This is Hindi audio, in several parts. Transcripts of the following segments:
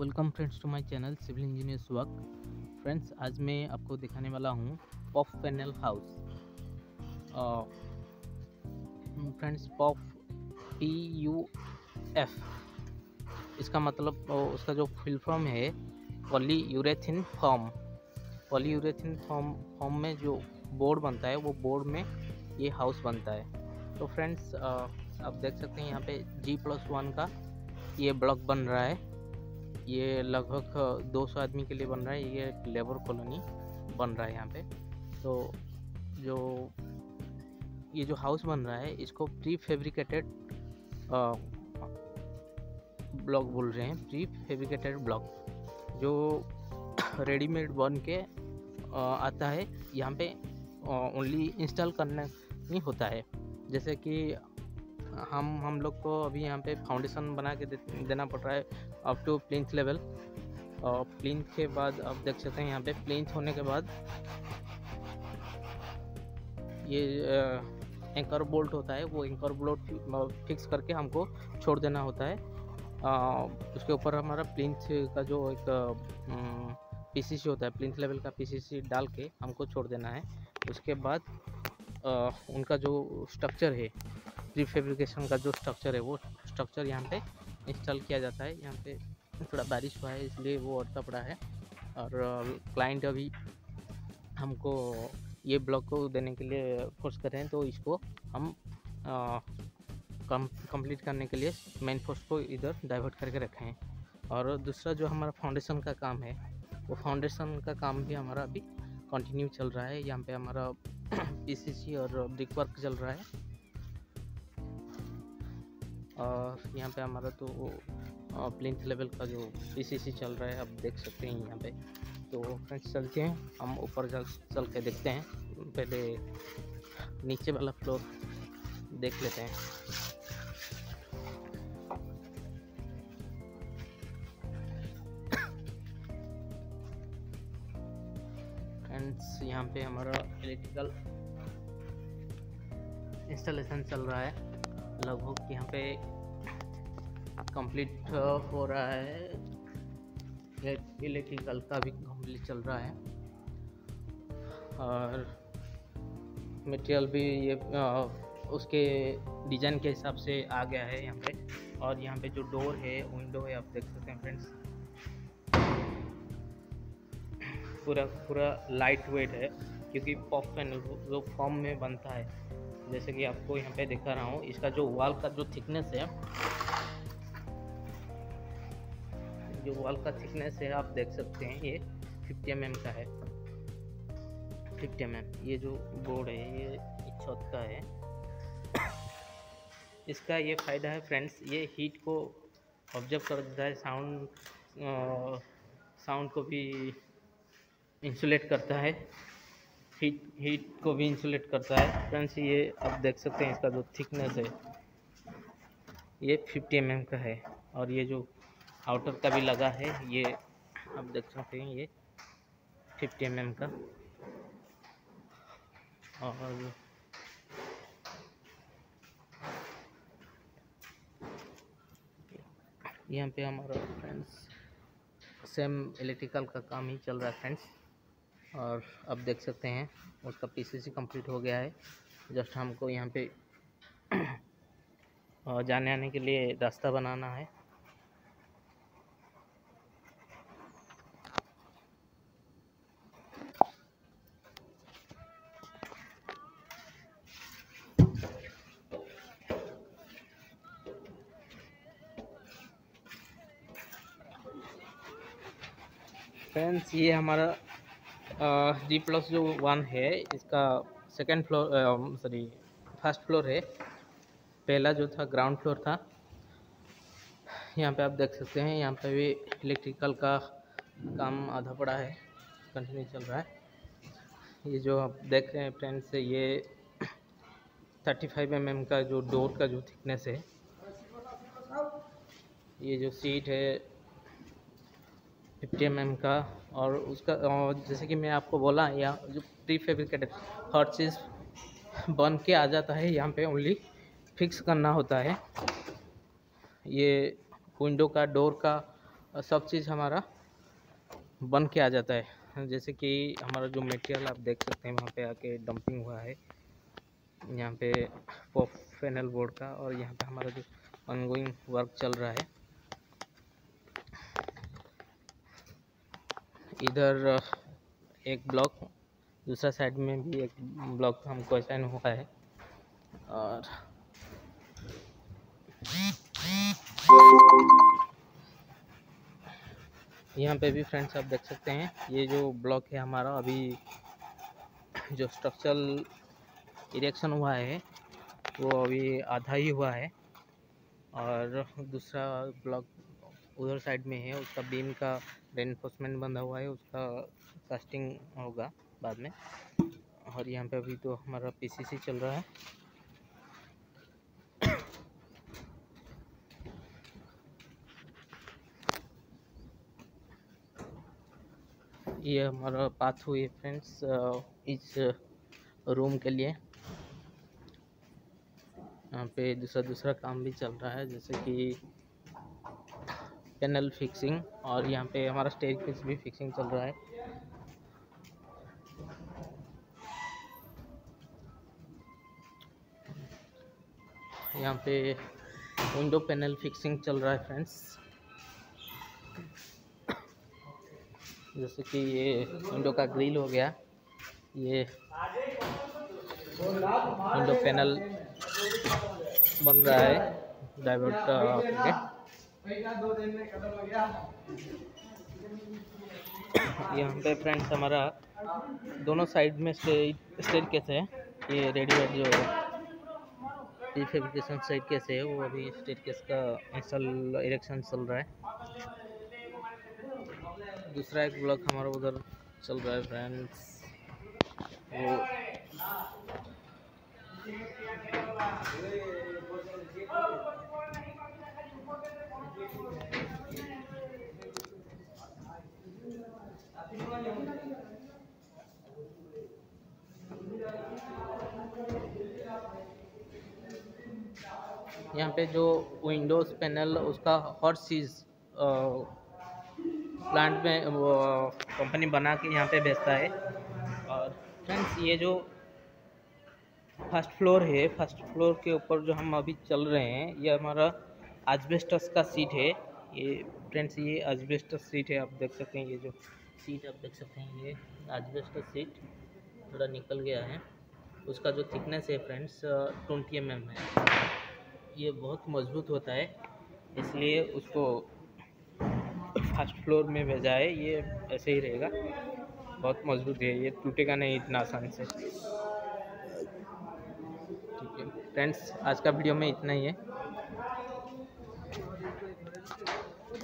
Welcome friends to my channel civil engineers work. Friends, आज मैं आपको दिखाने वाला हूँ PUF panel house. Friends, PUF P U F. इसका मतलब उसका जो फुल फॉर्म है polyurethane foam. Polyurethane foam foam में जो बोर्ड बनता है, वो बोर्ड में ये हाउस बनता है। तो फ्रेंड्स आप देख सकते हैं यहाँ पे जी प्लस वन का ये ब्लॉक बन रहा है। ये लगभग 200 आदमी के लिए बन रहा है, ये एक लेबर कॉलोनी बन रहा है यहाँ पे। तो जो, ये जो हाउस बन रहा है, इसको प्री फेब्रिकेटेड ब्लॉक बोल रहे हैं प्री फेब्रिकेटेड ब्लॉक। जो रेडीमेड बन के आता है, यहाँ पे ओनली इंस्टॉल करना नहीं होता है। जैसे कि हम हम लोग को अभी यहाँ पे फाउंडेशन बना के दे, देना पड़ रहा है अप टू प्लिंथ लेवल और प्लिंथ के बाद आप देख सकते हैं यहाँ पे प्लिंथ होने के बाद ये एंकर बोल्ट होता है वो एंकर बोल्ट फिक्स करके हमको छोड़ देना होता है। अ, उसके ऊपर हमारा प्लिंथ का जो एक पीसीसी होता है प्लिंथ लेवल का पीसीसी डाल के हमको छोड़ देना है। उसके बाद अ, उनका जो स्ट्रक्चर है प्री फेब्रिकेशन का जो स्ट्रक्चर है, वो स्ट्रक्चर यहाँ पे इंस्टॉल किया जाता है। यहाँ पे थोड़ा बारिश हुआ है, इसलिए वो अटका पड़ा है। और क्लाइंट अभी हमको ये ब्लॉक को देने के लिए फोर्स कर रहे हैं तो इसको हम कम कंप्लीट करने के लिए मेन फोर्स को इधर डाइवर्ट करके रखे हैं। और दूसरा जो हमारा फाउंडेशन का काम है, वो फाउंडेशन का काम भी हमारा अभी कंटिन्यू चल रहा है। यहाँ पे हमारा पीसीसी और ब्रिक वर्क चल रहा है। और यहाँ पे हमारा तो प्लिंथ लेवल का जो पीसीसी चल रहा है, आप देख सकते हैं यहाँ पे। तो फ्रेंड्स चलते हैं। हम ऊपर चल चल के देखते हैं। पहले नीचे वाला फ्लोर देख लेते हैं। फ्रेंड्स यहाँ पे हमारा इलेक्ट्रिकल इंस्टॉलेशन चल रहा है। लगभग यहाँ पे कंप्लीट हो रहा है। इलेक्ट्रिकल का भी कंप्लीट चल रहा है। और मटेरियल भी ये अ, उसके डिज़ाइन के हिसाब से आ गया है यहाँ पे। और यहाँ पे जो डोर है विंडो है आप देख सकते हैं फ्रेंड्स पूरा पूरा लाइट वेट है क्योंकि पॉप पैनल जो फॉर्म में बनता है। जैसे कि आपको यहाँ पे दिखा रहा हूँ इसका जो वॉल का जो थिकनेस है जो वॉल का थिकनेस है आप देख सकते हैं ये 50 एम mm का है। 50 एम mm, ये जो बोर्ड है ये छत का है। इसका ये फ़ायदा है फ्रेंड्स ये हीट को ऑब्ज़र्व कर देता है साउंड साउंड को भी इंसुलेट करता है। हीट हीट को भी इंसुलेट करता है। फ्रेंड्स ये आप देख सकते हैं इसका जो थिकनेस है, ये 50 एम mm का है। और ये जो आउटर का भी लगा है, ये आप देख सकते हैं, ये 50 एम mm का। और यहाँ पे हमारा फ्रेंड्स सेम इलेक्ट्रिकल का काम ही चल रहा है फ्रेंड्स और अब देख सकते हैं, उसका पीसीसी कंप्लीट हो गया है। जस्ट हमको यहाँ पे जाने आने के लिए रास्ता बनाना है। फ्रेंड्स ये हमारा डी प्लस जो वन है, इसका second floor sorry first floor है। पहला जो था ग्राउंड फ्लोर था। यहाँ पे आप देख सकते हैं, यहाँ पे भी इलेक्ट्रिकल का काम आधा पड़ा है। कंटिन्यू चल रहा है। ये जो आप देख रहे हैं फ्रेंड्स ये 35 फाइव mm का जो डोर का जो थिकनेस है, ये जो सीट है 50 एम का और उसका, और जैसे कि मैं आपको बोला, यहाँ जो प्री फेब्रिकेटेड हर चीज़ बन के आ जाता है, यहाँ पे ओनली फिक्स करना होता है। ये विंडो का डोर का, सब चीज़ हमारा बन के आ जाता है। जैसे कि हमारा जो मटेरियल आप देख सकते हैं, वहाँ पे आके डंपिंग हुआ है। यहाँ पे पॉप फेनल बोर्ड का और यहाँ पे हमारा जो ऑनगोइंग वर्क चल रहा है। इधर एक ब्लॉक दूसरा साइड में भी एक ब्लॉक हमको असाइन हुआ है। और यहाँ पे भी फ्रेंड्स आप देख सकते हैं। ये जो ब्लॉक है हमारा, अभी जो स्ट्रक्चरल इरेक्शन हुआ है, वो अभी आधा ही हुआ है। और दूसरा ब्लॉक उधर साइड में है, उसका बीम का रेनफोर्समेंट बंधा हुआ है, उसका कास्टिंग होगा बाद में। और यहाँ पे अभी तो हमारा पीसीसी चल रहा है। ये हमारा पाथ हुई है फ्रेंड्स इस रूम के लिए। यहाँ पे दूसरा दूसरा काम भी चल रहा है, जैसे कि पैनल फिक्सिंग और यहाँ पे हमारा स्टेज केस भी फिक्सिंग चल रहा है। यहाँ पे विंडो पैनल फिक्सिंग चल रहा है फ्रेंड्स जैसे कि ये विंडो का ग्रिल हो गया। ये विंडो पैनल बन रहा है। डाइवर्ट यहाँ पे फ्रेंड्स हमारा दोनों साइड में स्टेज केस है? ये रेडीमेड जो प्रीफेब्रिकेशन साइड केस है? वो अभी स्टेज केस का इंस्टॉल इरेक्शन चल रहा है। दूसरा एक ब्लॉक हमारा उधर चल रहा है फ्रेंड्स वो यहाँ पे जो विंडोज़ पैनल उसका हर चीज़ प्लांट में कंपनी बना के यहाँ पे बेचता है। और फ्रेंड्स ये जो फ़र्स्ट फ्लोर है फ़र्स्ट फ्लोर के ऊपर जो हम अभी चल रहे हैं, ये हमारा आजबेस्टस का सीट है। ये फ्रेंड्स ये आजबेस्टस सीट है, आप देख सकते हैं ये जो सीट आप देख सकते हैं, ये आजबेस्टस सीट थोड़ा निकल गया है। उसका जो थिकनेस है फ्रेंड्स ट्वेंटी एम एम है। ये बहुत मज़बूत होता है, इसलिए उसको फ़र्स्ट फ्लोर में भेजा है ये ऐसे ही रहेगा। बहुत मज़बूत है, ये टूटेगा नहीं इतना आसान से। ठीक है। फ्रेंड्स आज का वीडियो में इतना ही है।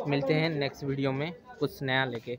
मिलते हैं नेक्स्ट वीडियो में कुछ नया लेके।